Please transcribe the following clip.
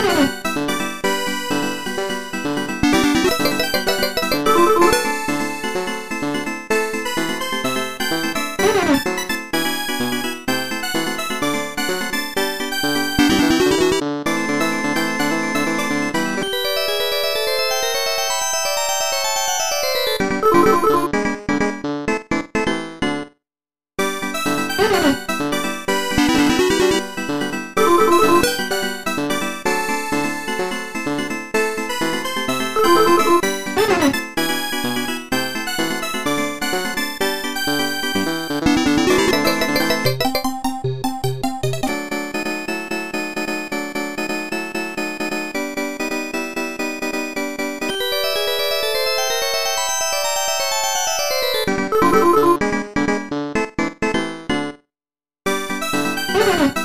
Mm-hmm. Ha ha ha!